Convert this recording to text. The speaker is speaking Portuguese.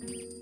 Música